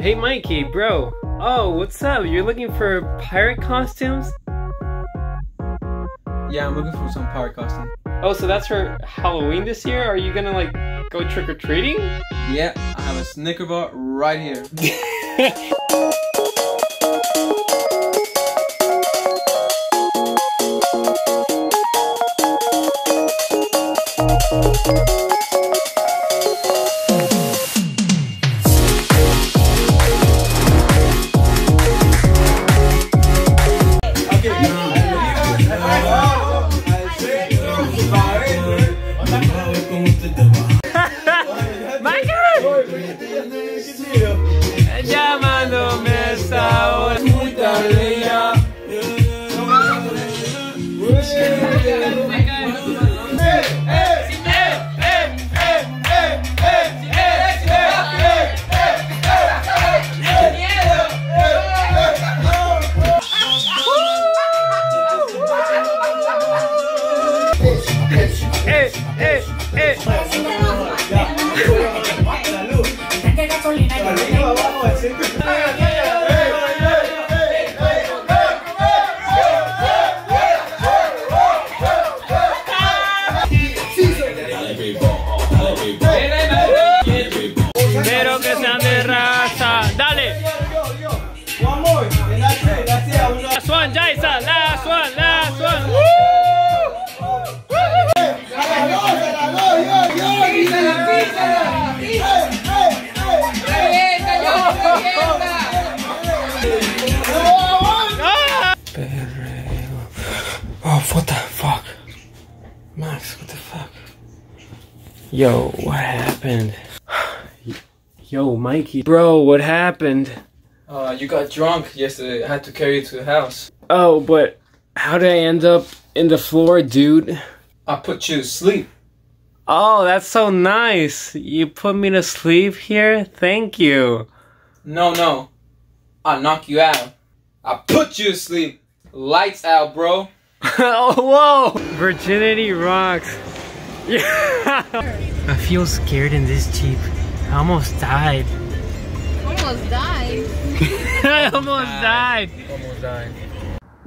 Hey Mikey, bro. Oh, what's up? You're looking for pirate costumes? Yeah, I'm looking for some pirate costume. Oh, so that's for Halloween this year? Are you gonna like go trick or treating? Yeah, I have a Snicker bar right here. Llamándome Pero Oh, what the fuck? Max, what the fuck? Yo, what happened? Yo, Mikey. Bro, what happened? Uh, you got drunk yesterday. I had to carry you to the house. Oh, but how did I end up in the floor, dude? I put you to sleep. Oh, that's so nice. You put me to sleep here? Thank you. No, no. I knock you out. I put you to sleep. Lights out, bro. Oh, whoa! Virginity rocks. Yeah. I feel scared in this Jeep. I almost died. Almost died. I almost died. Almost died.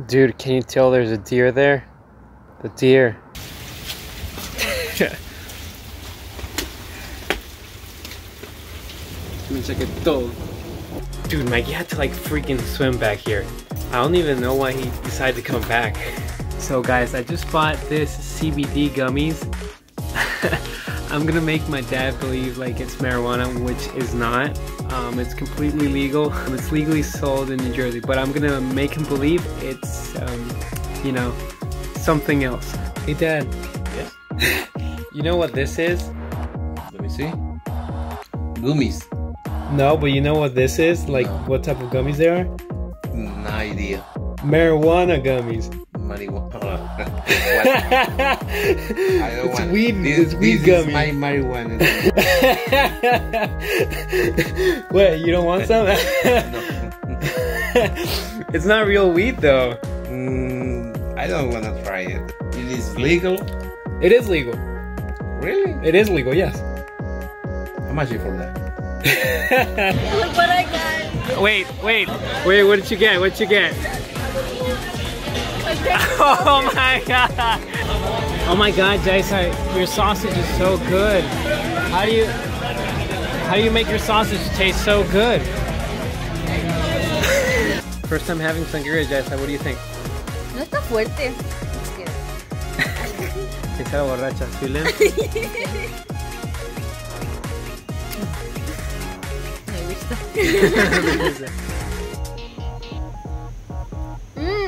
Dude, can you tell there's a deer there? The deer. Me cheque todo. Dude, Mike, you had to like freaking swim back here. I don't even know why he decided to come back. So guys, I just bought this CBD gummies. I'm gonna make my dad believe like it's marijuana, which is not. Um, it's completely legal. It's legally sold in New Jersey, but I'm gonna make him believe it's, um, you know, something else. Hey dad. Yes. You know what this is? Let me see. Gummies. No, but you know what this is? Like No. what type of gummies they are? No idea. Marijuana gummies. Marijuana. I don't it's want weed. This, it's weed this gummy. is my marijuana. what? You don't want some? it's not real weed though. mm, I don't want to try it. It is legal. It is legal. Really? It is legal. Yes. How much is for that? Look what I got. wait, wait, wait. What did you get? What did you get? Oh my god! Oh my god, I- your sausage is so good. How do you how do you make your sausage taste so good? First time having sangria, Jace. What do you think? No está fuerte. Que- borracha, Julian. Me gusta.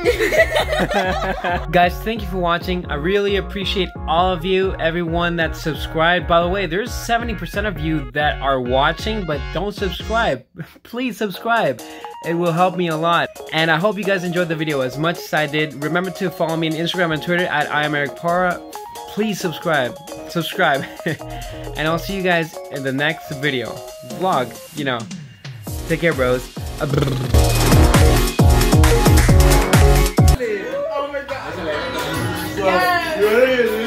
Guys, thank you for watching. I really appreciate all of you, everyone that subscribed. By the way, there's 70% of you that are watching but don't subscribe. Please subscribe. It will help me a lot. And I hope you guys enjoyed the video as much as I did. Remember to follow me on Instagram and Twitter at I am Erick Parra. Please subscribe. Subscribe. and I'll see you guys in the next video. Vlog, you know. Take care, bros. Yeah.